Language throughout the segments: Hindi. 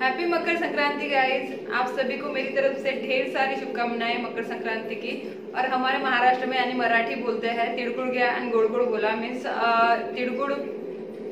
हैप्पी मकर संक्रांति गाइस आप सभी को मेरी तरफ़ से ढेर सारी शुभकामनाएँ मकर संक्रांति की। और हमारे महाराष्ट्र में यानी मराठी बोलते हैं तिड़गुड़ गया एंड गुड़ गुड़ बोला मीन्स तिड़गुड़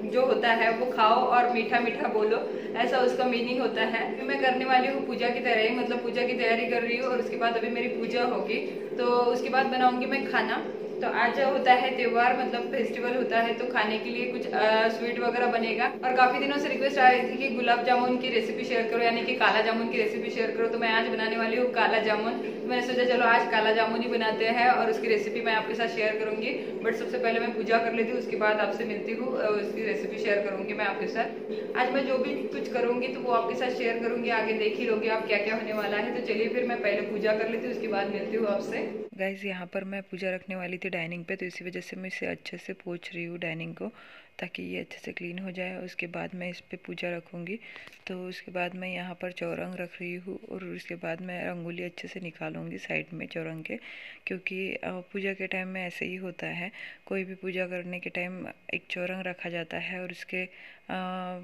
जो होता है, वो खाओ और मीठा मीठा बोलो. ऐसा उसका मीनिंग होता है. मैं करने वाली हूँ पूजा की तैयारी. मतलब पूजा की तैयारी कर रही हूँ और उसके बाद अभी मेरी पूजा होगी. तो उसके बाद बनाऊँगी मैं खाना. तो आज होता है त्योहार मतलब फेस्टिवल होता है तो खाने के लिए कुछ आ, स्वीट वगैरह बनेगा। और काफ़ी दिनों से रिक्वेस्ट आ रही थी कि गुलाब जामुन की रेसिपी शेयर करो यानी कि काला जामुन की रेसिपी शेयर करो तो मैं आज बनाने वाली हूँ काला जामुन। मैंने सोचा चलो आज काला जामुन ही बनाते हैं और उसकी रेसिपी मैं आपके साथ शेयर करूँगी। बट सबसे पहले मैं पूजा कर लेती हूँ, उसके बाद आपसे मिलती हूँ उसकी रेसिपी शेयर करूँगी मैं आपके साथ। आज मैं जो भी कुछ करूँगी तो वो आपके साथ शेयर करूँगी, आगे देख ही लोगे आप क्या क्या होने वाला है। तो चलिए फिर मैं पहले पूजा कर लेती हूँ, उसके बाद मिलती हूँ आपसे। गाइज़ यहाँ पर मैं पूजा रखने वाली थी डाइनिंग पे तो इसी वजह से मैं इसे अच्छे से पोछ रही हूँ डाइनिंग को। ताकि ये अच्छे से क्लीन हो जाए। उसके बाद मैं इस पर पूजा रखूँगी। तो उसके बाद मैं यहाँ पर चौरंग रख रही हूँ और उसके बाद मैं रंगोली अच्छे से निकालूँगी साइड में चौरंग के। क्योंकि पूजा के टाइम में ऐसे ही होता है। कोई भी पूजा करने के टाइम एक चौरंग रखा जाता है और उसके आ,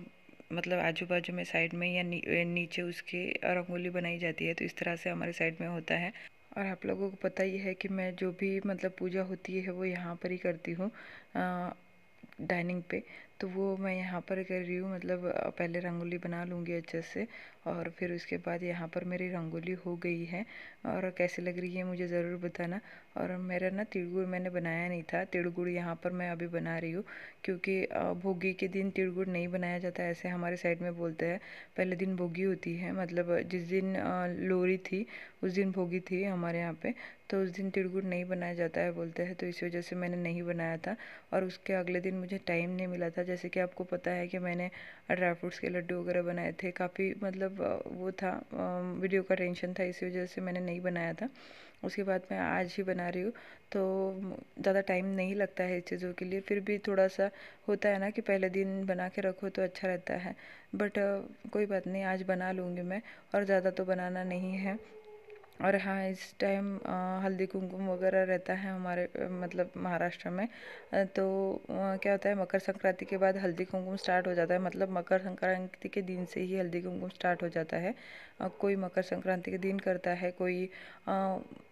मतलब आजू बाजू में साइड में या नी, नीचे उसके रंगोली बनाई जाती है। तो इस तरह से हमारे साइड में होता है। और आप लोगों को पता ही है कि मैं जो भी मतलब पूजा होती है वो यहाँ पर ही करती हूँ। डाइनिंग पे तो वो मैं यहाँ पर कर रही हूँ मतलब पहले रंगोली बना लूँगी अच्छे से, और फिर उसके बाद यहाँ पर मेरी रंगोली हो गई है। और कैसे लग रही है मुझे ज़रूर बताना। और मेरा ना तिड़गुड़ मैंने बनाया नहीं था। तिड़गुड़ यहाँ पर मैं अभी बना रही हूँ, क्योंकि भोगी के दिन तिड़गुड़ नहीं बनाया जाता ऐसे हमारे साइड में बोलते हैं। पहले दिन भोगी होती है मतलब जिस दिन लोरी थी, उस दिन भोगी थी हमारे यहाँ पे तो उस दिन तिड़गुड़ नहीं बनाया जाता है बोलते हैं तो इस वजह से मैंने नहीं बनाया था। और उसके अगले दिन मुझे टाइम नहीं मिला था। जैसे कि आपको पता है कि मैंने ड्राई फ्रूट्स के लड्डू वगैरह बनाए थे, काफ़ी मतलब वो था वीडियो का टेंशन था, इसी वजह से मैंने नहीं बनाया था। उसके बाद मैं आज ही बना रही हूँ। तो ज़्यादा टाइम नहीं लगता है इस चीज़ों के लिए। फिर भी थोड़ा सा होता है ना कि पहले दिन बना के रखो तो अच्छा रहता है। बट कोई बात नहीं, आज बना लूँगी मैं और ज़्यादा तो बनाना नहीं है। और हाँ इस टाइम हल्दी कुमकुम वगैरह रहता है हमारे मतलब महाराष्ट्र में। तो क्या होता है, मकर संक्रांति के बाद हल्दी कुमकुम स्टार्ट हो जाता है। मतलब मकर संक्रांति के दिन से ही हल्दी कुमकुम स्टार्ट हो जाता है। कोई मकर संक्रांति के दिन करता है, कोई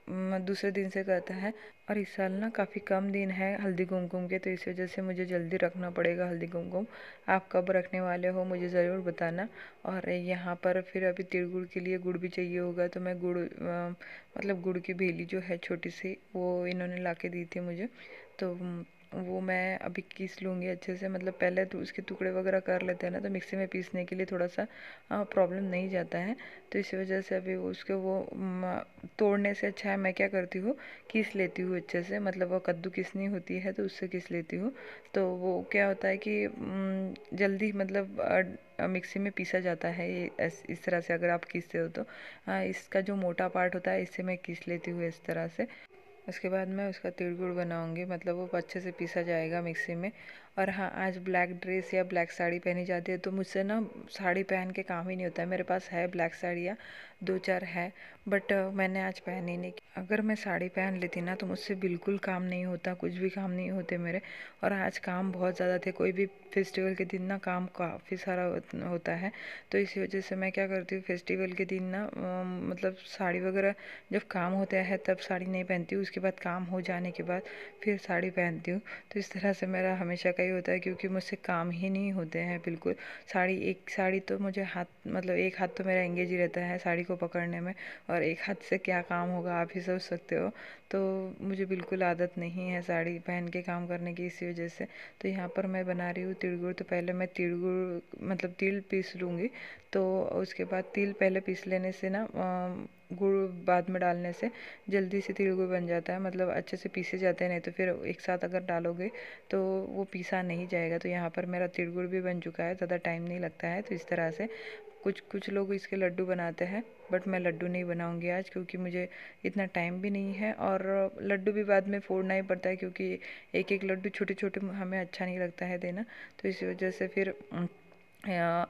दूसरे दिन से करता है, और इस साल ना काफ़ी कम दिन है हल्दी कुमकुम के तो इस वजह से मुझे जल्दी रखना पड़ेगा हल्दी कुमकुम। आप कब रखने वाले हो मुझे ज़रूर बताना। और यहाँ पर फिर अभी तिल गुड़ के लिए गुड़ भी चाहिए होगा तो मैं गुड़ मतलब गुड़ की भेली जो है छोटी सी, वो इन्होंने ला के दी थी मुझे। तो वो मैं अभी पीस लूँगी अच्छे से मतलब पहले तो उसके टुकड़े वगैरह कर लेते हैं ना तो मिक्सी में पीसने के लिए थोड़ा सा प्रॉब्लम नहीं जाता है। तो इसी वजह से अभी उसके वो तोड़ने से अच्छा है, मैं क्या करती हूँ, किस लेती हूँ अच्छे से मतलब वो कद्दू किसनी होती है तो उससे किस लेती हूँ। तो वो क्या होता है कि जल्दी मतलब मिक्सी में पीसा जाता है इस तरह से अगर आप किसते हो तो। इसका जो मोटा पार्ट होता है, इससे मैं किस लेती हूँ इस तरह से। उसके बाद मैं उसका तिल गुड़ बनाऊँगी। मतलब वो अच्छे से पीसा जाएगा मिक्सी में। और हाँ आज ब्लैक ड्रेस या ब्लैक साड़ी पहनी जाती है तो मुझसे ना साड़ी पहन के काम ही नहीं होता है। मेरे पास है ब्लैक साड़ियाँ दो चार है बट मैंने आज पहनी नहीं। अगर मैं साड़ी पहन लेती ना तो मुझसे बिल्कुल काम नहीं होता, कुछ भी काम नहीं होते मेरे। और आज काम बहुत ज़्यादा थे, कोई भी फेस्टिवल के दिन ना काम काफ़ी सारा होता है। तो इसी वजह से मैं क्या करती हूँ फेस्टिवल के दिन ना मतलब साड़ी वगैरह जब काम होता है, तब साड़ी नहीं पहनती हूँ। उसके बाद काम हो जाने के बाद फिर साड़ी पहनती हूँ। तो इस तरह से मेरा हमेशा का ही होता है क्योंकि मुझसे काम ही नहीं होते हैं, बिल्कुल। साड़ी एक, साड़ी तो मुझे हाथ मतलब एक हाथ तो मेरा एंगेज ही रहता है साड़ी को पकड़ने में, और एक हाथ से क्या काम होगा आप ही सोच सकते हो। तो मुझे बिल्कुल आदत नहीं है साड़ी पहन के काम करने की इसी वजह से। तो यहाँ पर मैं बना रही हूँ तिड़गुड़ तो पहले मैं तिड़गुड़ मतलब तिल पीस लूँगी। तो उसके बाद तिल पहले पीस लेने से ना गुड़ बाद में डालने से जल्दी से तिल गुड़ बन जाता है। मतलब अच्छे से पीसे जाते हैं, नहीं तो फिर एक साथ अगर डालोगे तो वो पीसा नहीं जाएगा। तो यहाँ पर मेरा तिल गुड़ भी बन चुका है, ज़्यादा टाइम नहीं लगता है। तो इस तरह से कुछ कुछ लोग इसके लड्डू बनाते हैं बट मैं लड्डू नहीं बनाऊँगी आज क्योंकि मुझे इतना टाइम भी नहीं है और लड्डू भी बाद में फोड़ना ही पड़ता है क्योंकि एक एक लड्डू छोटे छोटे हमें अच्छा नहीं लगता है देना। तो इसी वजह से फिर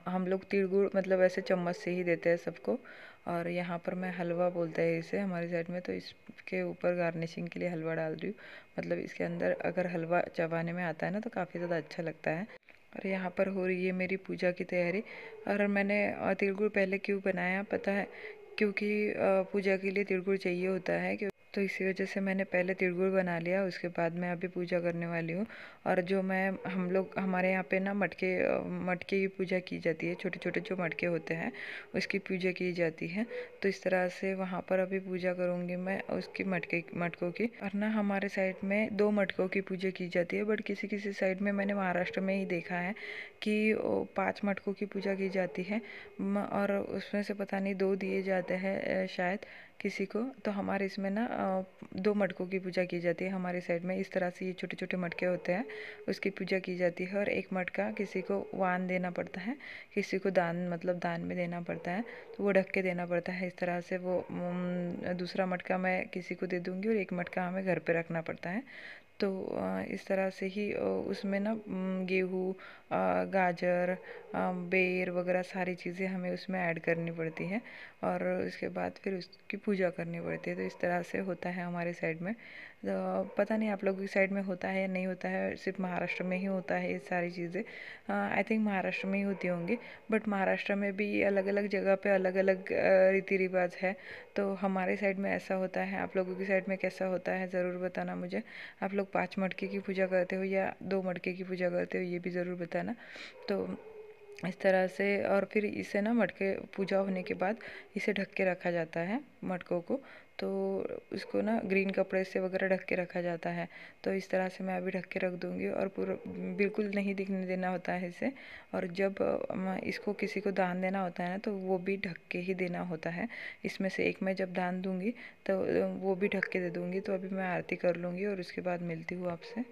हम लोग तिल गुड़ मतलब ऐसे चम्मच से ही देते हैं सबको और यहाँ पर मैं हलवा बोलता है इसे हमारी साइड में तो इसके ऊपर गार्निशिंग के लिए हलवा डाल रही हूँ। मतलब इसके अंदर अगर हलवा चबाने में आता है ना तो काफ़ी ज़्यादा अच्छा लगता है। और यहाँ पर हो रही है मेरी पूजा की तैयारी। और मैंने तिलगुड़ पहले क्यों बनाया पता है? क्योंकि पूजा के लिए तिलगुड़ चाहिए होता है तो इसी वजह से मैंने पहले तिलगुड़ बना लिया, उसके बाद मैं अभी पूजा करने वाली हूँ। और जो मैं, हम लोग, हमारे यहाँ पे ना मटके मटके की पूजा की जाती है छोटे छोटे जो मटके होते हैं, उसकी पूजा की जाती है। तो इस तरह से वहाँ पर अभी पूजा करूँगी मैं उसकी मटके, मटकों की। और ना हमारे साइड में दो मटकों की पूजा की जाती है, बट किसी किसी साइड में मैंने महाराष्ट्र में ही देखा है कि पाँच मटकों की पूजा की जाती है। और उसमें से पता नहीं दो दिए जाते हैं शायद। किसी को तो हमारे इसमें ना दो मटकों की पूजा की जाती है। हमारे साइड में इस तरह से ये छोटे छोटे मटके होते हैं, उसकी पूजा की जाती है और एक मटका किसी को वान देना पड़ता है, किसी को दान मतलब दान में देना पड़ता है तो वो ढक के देना पड़ता है। इस तरह से वो दूसरा मटका मैं किसी को दे दूँगी और एक मटका हमें घर पर रखना पड़ता है। तो इस तरह से ही उसमें ना गेहूँ गाजर बेर वगैरह सारी चीज़ें हमें उसमें ऐड करनी पड़ती हैं और उसके बाद फिर उसकी पूजा करनी पड़ती है। तो इस तरह से होता है हमारे साइड में। पता नहीं आप लोगों की साइड में होता है या नहीं होता है, सिर्फ़ महाराष्ट्र में ही होता है ये सारी चीज़ें। आई थिंक महाराष्ट्र में ही होती होंगी बट महाराष्ट्र में भी अलग अलग जगह पे अलग अलग रीति रिवाज है। तो हमारे साइड में ऐसा होता है, आप लोगों की साइड में कैसा होता है ज़रूर बताना मुझे। आप लोग पाँच मटके की पूजा करते हो या दो मटके की पूजा करते हो ये भी ज़रूर बताना। तो इस तरह से और फिर इसे ना मटके, पूजा होने के बाद इसे ढक के रखा जाता है मटकों को। तो उसको ना ग्रीन कपड़े से वगैरह ढक के रखा जाता है। तो इस तरह से मैं अभी ढक के रख दूँगी और पूरा, बिल्कुल नहीं दिखने देना होता है इसे। और जब इसको किसी को दान देना होता है ना तो वो भी ढक के ही देना होता है। इसमें से एक मैं जब दान दूँगी तो वो भी ढक के दे दूँगी। तो अभी मैं आरती कर लूँगी और उसके बाद मिलती हूँ आपसे।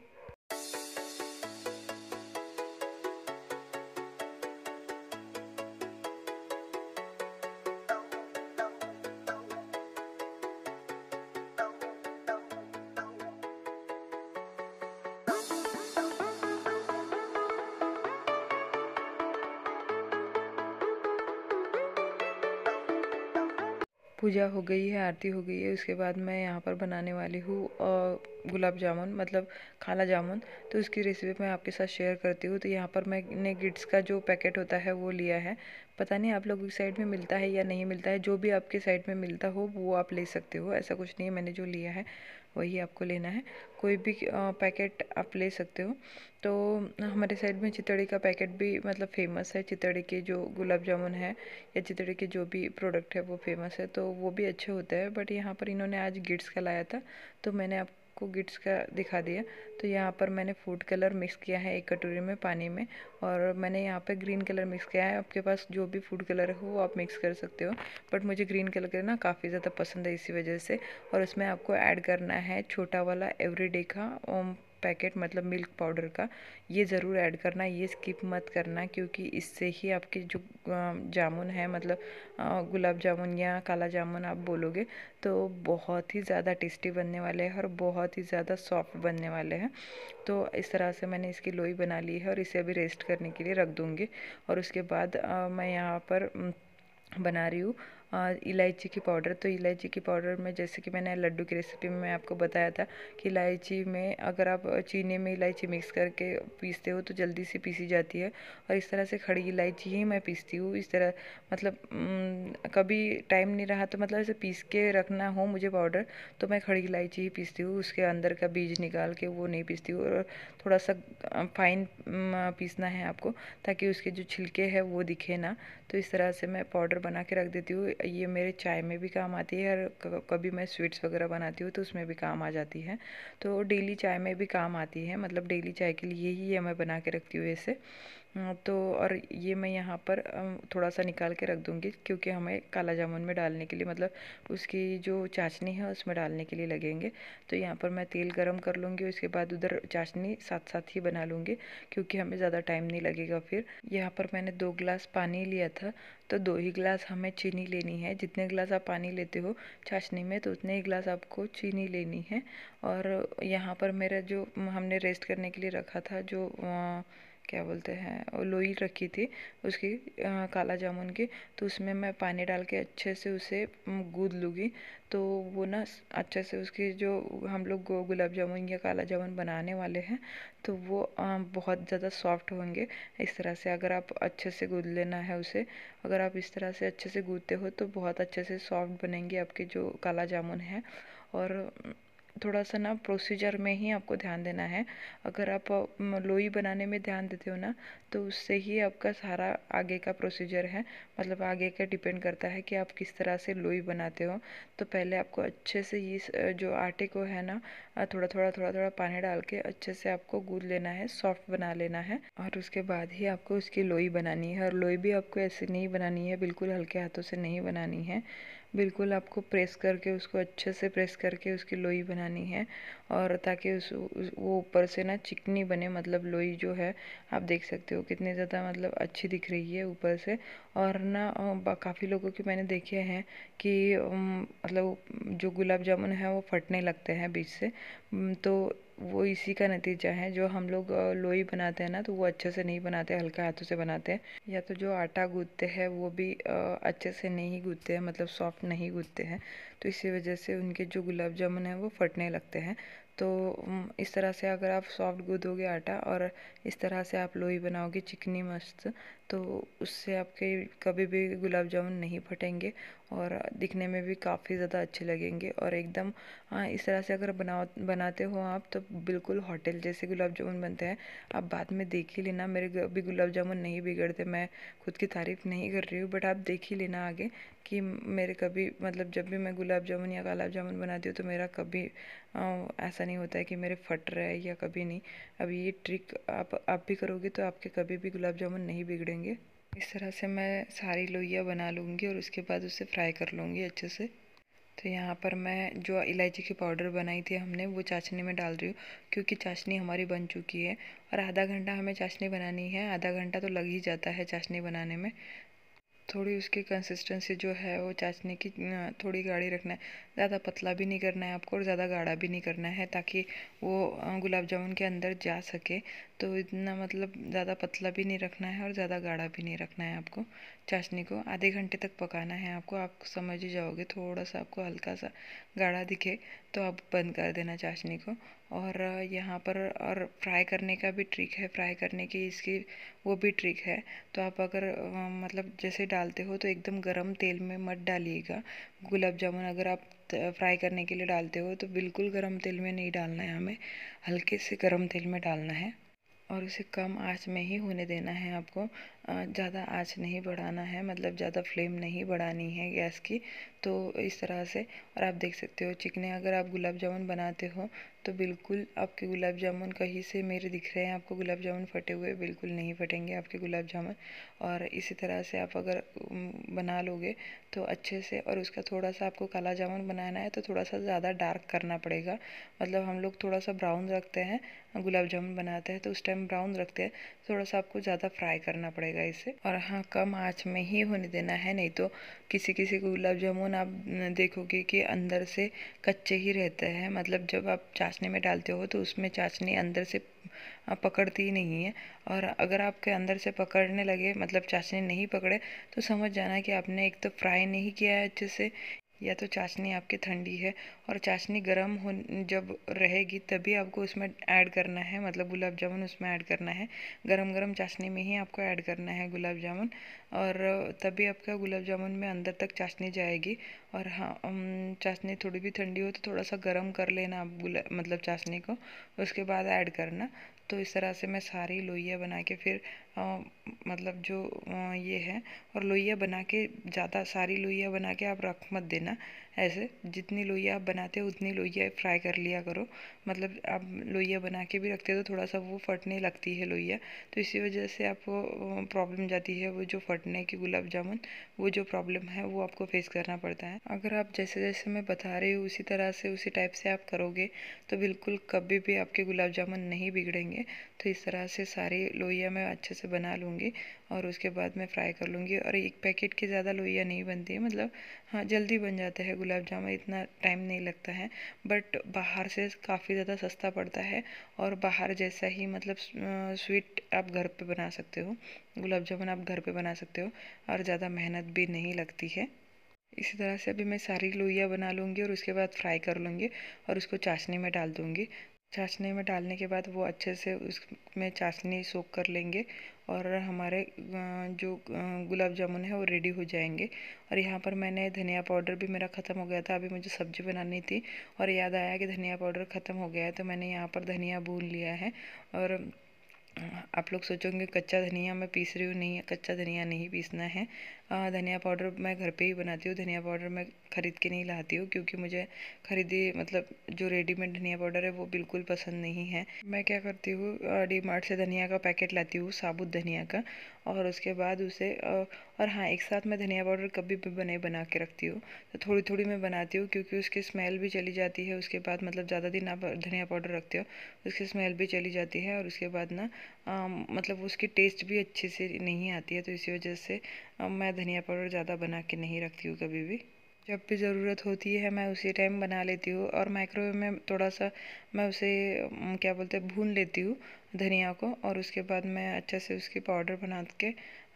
पूजा हो गई है, आरती हो गई है, उसके बाद मैं यहाँ पर बनाने वाली हूँ गुलाब जामुन मतलब खाला जामुन। तो उसकी रेसिपी मैं आपके साथ शेयर करती हूँ। तो यहाँ पर मैंने गिट्स का जो पैकेट होता है, वो लिया है। पता नहीं आप लोगों की साइड में मिलता है या नहीं मिलता है। जो भी आपके साइड में मिलता हो, वो आप ले सकते हो। ऐसा कुछ नहीं है, मैंने जो लिया है। वही आपको लेना है। कोई भी पैकेट आप ले सकते हो। तो हमारे साइड में चितड़ी का पैकेट भी मतलब फ़ेमस है। चितड़ी के जो गुलाब जामुन है या चितड़ी के जो भी प्रोडक्ट है वो फ़ेमस है। तो वो भी अच्छे होते हैं। बट यहाँ पर इन्होंने आज गिट्स का लाया था। तो मैंने आप आपको गिट्स का दिखा दिया। तो यहाँ पर मैंने फ़ूड कलर मिक्स किया है एक कटोरी में पानी में और मैंने यहाँ पे ग्रीन कलर मिक्स किया है। आपके पास जो भी फ़ूड कलर हो वो आप मिक्स कर सकते हो। बट मुझे ग्रीन कलर करना काफ़ी ज़्यादा पसंद है इसी वजह से और उसमें आपको ऐड करना है छोटा वाला एवरीडे का पैकेट मतलब मिल्क पाउडर का ये ज़रूर ऐड करना ये स्किप मत करना क्योंकि इससे ही आपके जो जामुन है मतलब गुलाब जामुन या काला जामुन आप बोलोगे तो बहुत ही ज़्यादा टेस्टी बनने वाले हैं और बहुत ही ज़्यादा सॉफ्ट बनने वाले हैं। तो इस तरह से मैंने इसकी लोई बना ली है और इसे अभी रेस्ट करने के लिए रख दूँगी। और उसके बाद आ, मैं यहाँ पर बना रही हूँ इलायची की पाउडर। तो इलायची की पाउडर में जैसे कि मैंने लड्डू की रेसिपी में मैं आपको बताया था कि इलायची में अगर आप चीनी में इलायची मिक्स करके पीसते हो तो जल्दी से पीसी जाती है। और इस तरह से खड़ी इलायची ही मैं पीसती हूँ। इस तरह मतलब कभी टाइम नहीं रहा तो मतलब ऐसे पीस के रखना हो मुझे पाउडर तो मैं खड़ी इलायची ही पीसती हूँ। उसके अंदर का बीज निकाल के वो नहीं पीसती हूँ। और थोड़ा सा फाइन पीसना है आपको, ताकि उसके जो छिलके हैं वो दिखे ना। तो इस तरह से मैं पाउडर बना के रख देती हूँ। ये मेरे चाय में भी काम आती है और कभी मैं स्वीट्स वगैरह बनाती हूँ तो उसमें भी काम आ जाती है। तो डेली चाय में भी काम आती है मतलब डेली चाय के लिए ही ये मैं बना के रखती हूँ इसे तो और ये मैं यहाँ पर थोड़ा सा निकाल के रख दूँगी क्योंकि हमें काला जामुन में डालने के लिए मतलब उसकी जो चाशनी है उसमें डालने के लिए लगेंगे। तो यहाँ पर मैं तेल गरम कर लूँगी उसके बाद उधर चाशनी साथ साथ ही बना लूँगी क्योंकि हमें ज़्यादा टाइम नहीं लगेगा फिर। यहाँ पर मैंने दो गिलास पानी लिया था तो दो ही गिलास हमें चीनी लेनी है। जितने गिलास आप पानी लेते हो चाशनी में तो उतने ही गिलास आपको चीनी लेनी है। और यहाँ पर मेरा जो हमने रेस्ट करने के लिए रखा था जो क्या बोलते हैं लोई रखी थी उसकी काला जामुन की तो उसमें मैं पानी डाल के अच्छे से उसे गूँद लूँगी। तो वो ना अच्छे से उसकी जो हम लोग गुलाब जामुन या काला जामुन बनाने वाले हैं तो वो बहुत ज़्यादा सॉफ्ट होंगे। इस तरह से अगर आप अच्छे से गूँद लेना है उसे, अगर आप इस तरह से अच्छे से गूँदते हो तो बहुत अच्छे से सॉफ्ट बनेंगे आपके जो काला जामुन है। और थोड़ा सा ना प्रोसीजर में ही आपको ध्यान देना है। अगर आप लोई बनाने में ध्यान देते हो ना तो उससे ही आपका सारा आगे का प्रोसीजर है। मतलब आगे का डिपेंड करता है कि आप किस तरह से लोई बनाते हो। तो पहले आपको अच्छे से इस जो आटे को है ना थोड़ा थोड़ा थोड़ा थोड़ा पानी डाल के अच्छे से आपको गूँद लेना है सॉफ्ट बना लेना है। और उसके बाद ही आपको उसकी लोई बनानी है। और लोई भी आपको ऐसे नहीं बनानी है, बिल्कुल हल्के हाथों से नहीं बनानी है। बिल्कुल आपको प्रेस करके उसको अच्छे से प्रेस करके उसकी लोई बनानी है और ताकि उस, उस वो ऊपर से ना चिकनी बने मतलब लोई जो है आप देख सकते हो कितनी ज़्यादा मतलब अच्छी दिख रही है ऊपर से। और ना काफ़ी लोगों की मैंने देखे हैं कि मतलब जो गुलाब जामुन है वो फटने लगते हैं बीच से। तो वो इसी का नतीजा है। जो हम लोग लोई बनाते हैं ना तो वो अच्छे से नहीं बनाते, हल्के हाथों से बनाते हैं। या तो जो आटा गूँथते हैं, वो भी अच्छे से नहीं गूँथते हैं मतलब सॉफ्ट नहीं गूँथते हैं। तो इसी वजह से उनके जो गुलाब जामुन है, वो फटने लगते हैं। तो इस तरह से अगर आप सॉफ्ट गूँधोगे आटा और इस तरह से आप लोई बनाओगे, चिकनी मस्त तो उससे आपके कभी भी गुलाब जामुन नहीं फटेंगे और दिखने में भी काफ़ी ज़्यादा अच्छे लगेंगे। और एकदम हाँ इस तरह से अगर बना बनाते हो आप तो बिल्कुल होटल जैसे गुलाब जामुन बनते हैं। आप बाद में देख ही लेना, मेरे अभी गुलाब जामुन नहीं बिगड़ते, मैं खुद की तारीफ़ नहीं कर रही हूँ बट आप देख ही लेना आगे कि मेरे कभी मतलब जब भी मैं गुलाब जामुन या काला जामुन बनाती हूँ तो मेरा कभी ऐसा नहीं होता है कि मेरे फट रहे या कभी नहीं। अभी ये ट्रिक आप आप भी करोगे तो आपके कभी भी गुलाब जामुन नहीं बिगड़ेंगे। इस तरह से मैं सारी लोइयाँ बना लूँगी और उसके बाद उसे फ्राई कर लूँगी अच्छे से। तो यहाँ पर मैं जो इलायची की पाउडर बनाई थी हमने, वो चाशनी में डाल रही हूँ, क्योंकि चाशनी हमारी बन चुकी है। और आधा घंटा हमें चाशनी बनानी है, आधा घंटा तो लग ही जाता है चाशनी बनाने में। थोड़ी उसकी कंसिस्टेंसी जो है, वो चाशनी की थोड़ी गाढ़ी रखना है। ज़्यादा पतला भी नहीं करना है आपको और ज़्यादा गाढ़ा भी नहीं करना है ताकि वो गुलाब जामुन के अंदर जा सके। तो इतना मतलब ज़्यादा पतला भी नहीं रखना है और ज़्यादा गाढ़ा भी नहीं रखना है आपको, चाशनी को। आधे घंटे तक पकाना है आपको। आप समझ ही जाओगे थोड़ा सा आपको हल्का सा गाढ़ा दिखे तो आप बंद कर देना चाशनी को। और यहाँ पर और फ्राई करने का भी ट्रिक है, फ्राई करने की इसकी वो भी ट्रिक है। तो आप अगर मतलब जैसे डालते हो तो एकदम गरम तेल में मत डालिएगा। गुलाब जामुन अगर आप फ्राई करने के लिए डालते हो तो बिल्कुल गर्म तेल में नहीं डालना है हमें। हल्के से गर्म तेल में डालना है और उसे कम आँच में ही होने देना है आपको। ज़्यादा आँच नहीं बढ़ाना है मतलब ज़्यादा फ्लेम नहीं बढ़ानी है गैस की तो इस तरह से। और आप देख सकते हो चिकने अगर आप गुलाब जामुन बनाते हो तो बिल्कुल आपके गुलाब जामुन कहीं से मेरे दिख रहे हैं, आपको गुलाब जामुन फटे हुए बिल्कुल नहीं फटेंगे आपके गुलाब जामुन। और इसी तरह से आप अगर बना लोगे तो अच्छे से, और उसका थोड़ा सा आपको काला जामुन बनाना है तो थोड़ा सा ज़्यादा डार्क करना पड़ेगा। मतलब हम लोग थोड़ा सा ब्राउन रखते हैं, गुलाब जामुन बनाते हैं तो उस टाइम ब्राउन रखते हैं थोड़ा सा आपको ज़्यादा फ्राई करना पड़ेगा इसे। और हाँ कम आँच में ही होने देना है, नहीं तो किसी किसी गुलाब जामुन आप देखोगे कि अंदर से कच्चे ही रहते हैं। मतलब जब आप चाशनी में डालते हो तो उसमें चाशनी अंदर से पकड़ती नहीं है। और अगर आपके अंदर से पकड़ने लगे मतलब चाशनी नहीं पकड़े तो समझ जाना कि आपने एक तो फ्राई नहीं किया है अच्छे से या तो चाशनी आपकी ठंडी है और चाशनी गर्म हो, जब रहेगी तभी आपको उसमें ऐड करना है मतलब गुलाब जामुन उसमें ऐड करना है। गरम गरम चाशनी में ही आपको ऐड करना है गुलाब जामुन और तभी आपका गुलाब जामुन में अंदर तक चाशनी जाएगी। और हाँ चाशनी थोड़ी भी ठंडी हो तो थोड़ा सा गर्म कर लेना आप गुला मतलब चाशनी को, उसके बाद ऐड करना। तो इस तरह से मैं सारी लोइयाँ बना के फिर मतलब जो ये है, और लोइयाँ बना के ज़्यादा, सारी लोइयाँ बना के आप रख मत देना, ऐसे जितनी लोइयाँ आप बनाते हो उतनी लोइयाँ फ्राई कर लिया करो। मतलब आप लोइयाँ बना के भी रखते हो तो थोड़ा सा वो फटने लगती है लोइयाँ तो इसी वजह से आपको प्रॉब्लम जाती है वो जो फटने की गुलाब जामुन, वो जो प्रॉब्लम है वो आपको फेस करना पड़ता है। अगर आप जैसे जैसे मैं बता रही हूँ उसी तरह से उसी टाइप से आप करोगे तो बिल्कुल कभी भी आपके गुलाब जामुन नहीं बिगड़ेंगे। तो इस तरह से सारी लोहिया मैं अच्छे से बना लूँगी और उसके बाद मैं फ्राई कर लूँगी और एक पैकेट की ज़्यादा लोहिया नहीं बनती है मतलब हाँ जल्दी बन जाते हैं। गुलाब जामुन इतना टाइम नहीं लगता है, बट बाहर से काफ़ी ज़्यादा सस्ता पड़ता है और बाहर जैसा ही मतलब स्वीट आप घर पे बना सकते हो, गुलाब जामुन आप घर पे बना सकते हो और ज़्यादा मेहनत भी नहीं लगती है। इसी तरह से अभी मैं सारी लोइयाँ बना लूँगी और उसके बाद फ्राई कर लूँगी और उसको चाशनी में डाल दूँगी। चाशनी में डालने के बाद वो अच्छे से उसमें चाशनी सोख कर लेंगे और हमारे जो गुलाब जामुन है वो रेडी हो जाएँगे। और यहाँ पर मैंने धनिया पाउडर भी मेरा ख़त्म हो गया था, अभी मुझे सब्ज़ी बनानी थी और याद आया कि धनिया पाउडर ख़त्म हो गया है तो मैंने यहाँ पर धनिया भून लिया है। और आप लोग सोचोगे कच्चा धनिया मैं पीस रही हूँ, नहीं, कच्चा धनिया नहीं पीसना है। धनिया पाउडर मैं घर पे ही बनाती हूँ। धनिया पाउडर मैं ख़रीद के नहीं लाती हूँ क्योंकि मुझे खरीदी मतलब जो रेडीमेड धनिया पाउडर है वो बिल्कुल पसंद नहीं है। मैं क्या करती हूँ डी मार्ट से धनिया का पैकेट लाती हूँ, साबुत धनिया का। और उसके बाद उसे और हाँ एक साथ मैं धनिया पाउडर कभी भी बने, बना के रखती हूँ। तो थोड़ी थोड़ी मैं बनाती हूँ क्योंकि उसकी स्मेल भी चली जाती है। उसके बाद मतलब ज़्यादा दिन आप धनिया पाउडर रखते हो, उसकी स्मेल भी चली जाती है। और उसके बाद ना मतलब उसकी टेस्ट भी अच्छे से नहीं आती है तो इसी वजह से आ, मैं धनिया पाउडर ज़्यादा बना के नहीं रखती हूँ कभी भी। जब भी ज़रूरत होती है मैं उसी टाइम बना लेती हूँ और माइक्रोवेव में थोड़ा सा मैं उसे क्या बोलते हैं भून लेती हूँ धनिया को और उसके बाद मैं अच्छे से उसकी पाउडर बना के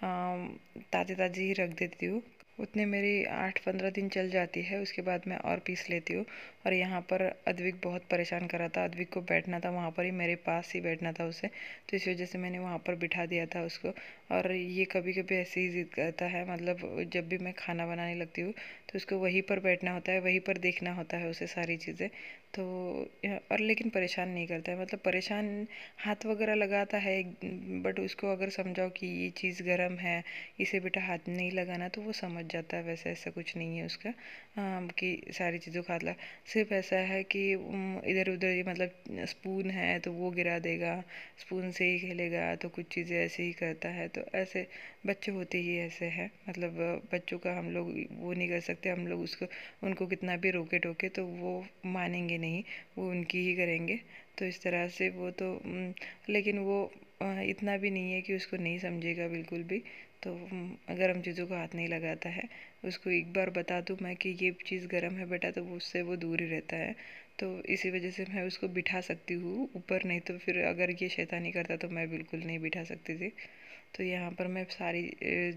ताज़ी ताज़ी ही रख देती हूँ। उतने मेरी आठ पंद्रह दिन चल जाती है, उसके बाद मैं और पीस लेती हूँ। और यहाँ पर अद्विक बहुत परेशान कर रहा था। अद्विक को बैठना था, वहाँ पर ही मेरे पास ही बैठना था उसे। तो इस वजह से मैंने वहाँ पर बिठा दिया था उसको। और ये कभी कभी ऐसे ही जिद करता है मतलब जब भी मैं खाना बनाने लगती हूँ तो उसको वहीं पर बैठना होता है, वहीं पर देखना होता है उसे सारी चीज़ें। तो और लेकिन परेशान नहीं करता है मतलब परेशान हाथ वगैरह लगाता है, बट उसको अगर समझाओ कि ये चीज़ गर्म है, इसे बेटा हाथ नहीं लगाना तो वो समझ जाता है, वैसे ऐसा कुछ नहीं है उसका। कि सारी चीज़ों हाथ लगा सिर्फ़ ऐसा है कि इधर उधर मतलब स्पून है तो वो गिरा देगा, स्पून से ही खेलेगा तो कुछ चीज़ें ऐसे ही करता है। तो ऐसे बच्चे होते ही ऐसे हैं। मतलब बच्चों का हम लोग वो नहीं कर सकते, हम लोग उसको, उनको कितना भी रोके टोके तो वो मानेंगे नहीं, वो उनकी ही करेंगे। तो इस तरह से वो तो लेकिन वो इतना भी नहीं है कि उसको नहीं समझेगा बिल्कुल भी। तो गर्म चीज़ों को हाथ नहीं लगाता है, उसको एक बार बता दूँ मैं कि ये चीज़ गर्म है बेटा तो वो उससे वो दूर ही रहता है। तो इसी वजह से मैं उसको बिठा सकती हूँ ऊपर, नहीं तो फिर अगर ये शैतानी करता तो मैं बिल्कुल नहीं बिठा सकती थी। तो यहाँ पर मैं सारी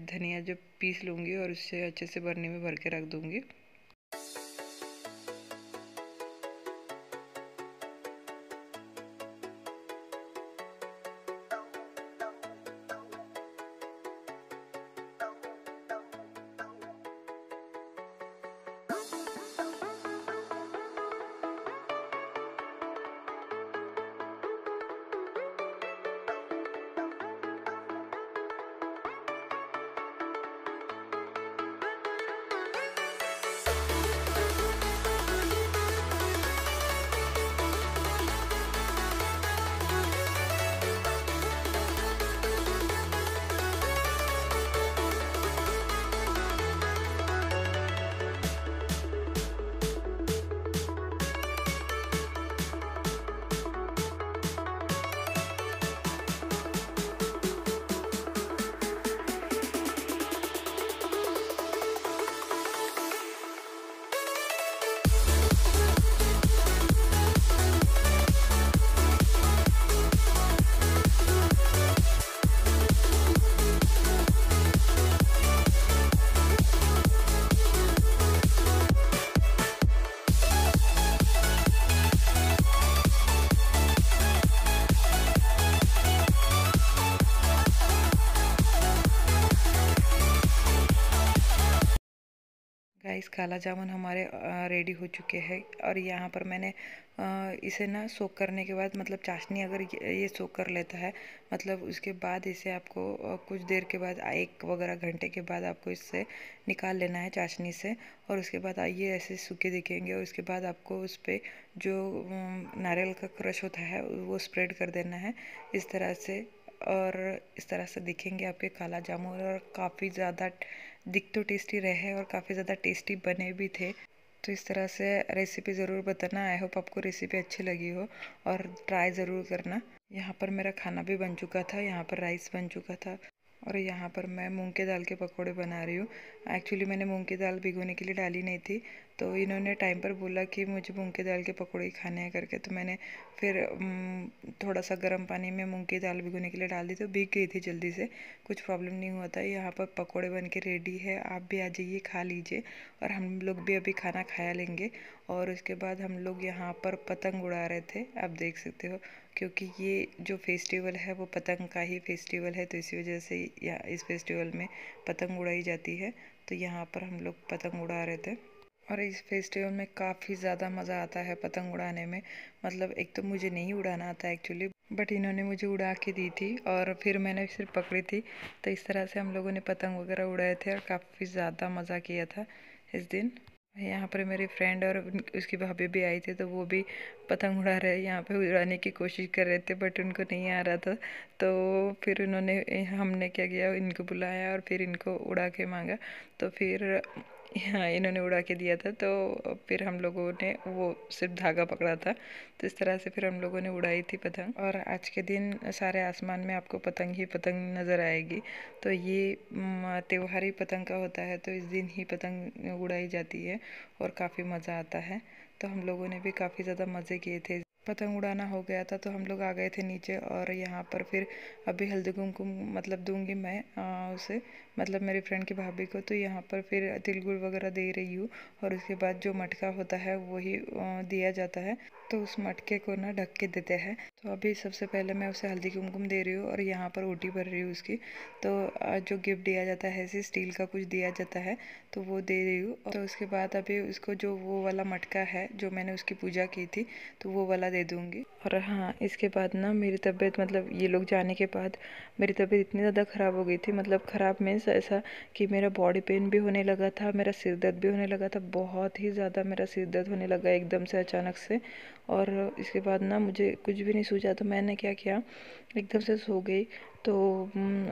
धनिया जब पीस लूँगी और उससे अच्छे से भरने में भर के रख दूँगी। गाइस काला जामुन हमारे रेडी हो चुके हैं और यहाँ पर मैंने इसे ना सोक करने के बाद मतलब चाशनी अगर ये सोक कर लेता है मतलब उसके बाद इसे आपको कुछ देर के बाद, एक वगैरह घंटे के बाद आपको इससे निकाल लेना है चाशनी से और उसके बाद आइए ऐसे सूखे दिखेंगे और उसके बाद आपको उस पर जो नारियल का क्रश होता है वो स्प्रेड कर देना है। इस तरह से और इस तरह से दिखेंगे आपके काला जामुन और काफ़ी ज़्यादा दिख तो टेस्टी रहे और काफ़ी ज़्यादा टेस्टी बने भी थे। तो इस तरह से रेसिपी ज़रूर बताना। आई होप आपको रेसिपी अच्छी लगी हो और ट्राई ज़रूर करना। यहाँ पर मेरा खाना भी बन चुका था, यहाँ पर राइस बन चुका था। और यहाँ पर मैं मूंग के दाल के पकोड़े बना रही हूँ। एक्चुअली मैंने मूंग की दाल भिगोने के लिए डाली नहीं थी तो इन्होंने टाइम पर बोला कि मुझे मूंग की दाल के पकोड़े खाने हैं करके तो मैंने फिर थोड़ा सा गर्म पानी में मूंग की दाल भिगोने के लिए डाल दी तो भीग गई थी जल्दी से। कुछ प्रॉब्लम नहीं हुआ था, यहाँ पर पकौड़े बन के रेडी है, आप भी आ जाइए, खा लीजिए, और हम लोग भी अभी खाना खाया लेंगे। और उसके बाद हम लोग यहाँ पर पतंग उड़ा रहे थे, आप देख सकते हो। क्योंकि ये जो फेस्टिवल है, वो पतंग का ही फेस्टिवल है तो इसी वजह से या इस फेस्टिवल में पतंग उड़ाई जाती है। तो यहाँ पर हम लोग पतंग उड़ा रहे थे। और इस फेस्टिवल में काफ़ी ज़्यादा मज़ा आता है पतंग उड़ाने में। मतलब एक तो मुझे नहीं उड़ाना आता एक्चुअली बट इन्होंने मुझे उड़ा के दी थी और फिर मैंने सिर्फ़ पकड़ी थी। तो इस तरह से हम लोगों ने पतंग वगैरह उड़ाए थे और काफ़ी ज़्यादा मज़ा किया था इस दिन। यहाँ पर मेरी फ्रेंड और उसकी भाभी भी आई थी तो वो भी पतंग उड़ा रहे, यहाँ पे उड़ाने की कोशिश कर रहे थे बट उनको नहीं आ रहा था। तो फिर उन्होंने, हमने क्या किया, इनको बुलाया और फिर इनको उड़ा के मांगा। तो फिर हाँ इन्होंने उड़ा के दिया था तो फिर हम लोगों ने वो सिर्फ़ धागा पकड़ा था तो इस तरह से फिर हम लोगों ने उड़ाई थी पतंग। और आज के दिन सारे आसमान में आपको पतंग ही पतंग नज़र आएगी। तो ये त्योहारी पतंग का होता है तो इस दिन ही पतंग उड़ाई जाती है और काफ़ी मज़ा आता है। तो हम लोगों ने भी काफ़ी ज़्यादा मज़े किए थे पतंग उड़ाना हो गया था तो हम लोग आ गए थे नीचे और यहाँ पर फिर अभी हल्दी कुमकुम मतलब दूँगी मैं आ, उसे मतलब मेरी फ्रेंड की भाभी को तो यहाँ पर फिर तिल गुड़ वगैरह दे रही हूँ और उसके बाद जो मटका होता है वही दिया जाता है तो उस मटके को ना ढक के देते हैं। तो अभी सबसे पहले मैं उसे हल्दी कुमकुम दे रही हूँ और यहाँ पर ऊटी भर रही हूँ उसकी तो जो गिफ्ट दिया जाता है ऐसे स्टील का कुछ दिया जाता है तो वो दे रही हूँ। तो उसके बाद अभी उसको जो वो वाला मटका है जो मैंने उसकी पूजा की थी तो वो वाला दे दूँगी। और हाँ इसके बाद ना मेरी तबीयत मतलब ये लोग जाने के बाद मेरी तबीयत इतनी ज़्यादा ख़राब हो गई थी मतलब ख़राब मीन्स ऐसा कि मेरा बॉडी पेन भी होने लगा था, मेरा सिर दर्द भी होने लगा था, बहुत ही ज़्यादा मेरा सिर दर्द होने लगा एकदम से अचानक से। और इसके बाद ना मुझे कुछ भी नहीं सूझा तो मैंने क्या किया, एकदम से सो गई। तो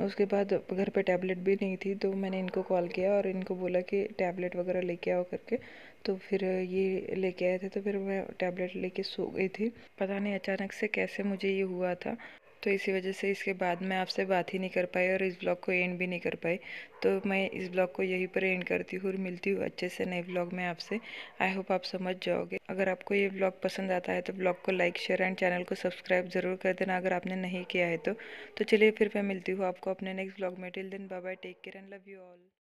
उसके बाद घर पे टैबलेट भी नहीं थी तो मैंने इनको कॉल किया और इनको बोला कि टैबलेट वगैरह लेके आओ करके। तो फिर ये लेके आए थे तो फिर मैं टैबलेट लेके सो गई थी। पता नहीं अचानक से कैसे मुझे ये हुआ था। तो इसी वजह से इसके बाद मैं आपसे बात ही नहीं कर पाई और इस ब्लॉग को एंड भी नहीं कर पाई। तो मैं इस ब्लॉग को यहीं पर एंड करती हूँ और मिलती हूँ अच्छे से नए ब्लॉग में आपसे। आई होप आप समझ जाओगे। अगर आपको ये ब्लॉग पसंद आता है तो ब्लॉग को लाइक शेयर एंड चैनल को सब्सक्राइब ज़रूर कर देना अगर आपने नहीं किया है तो, तो चलिए फिर मैं मिलती हूँ आपको अपने नेक्स्ट ब्लॉग में। Till then bye take care and love you all